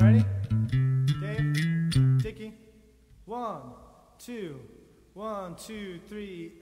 Ready? Mm. Dave, Dickie. One, two, one, two, three.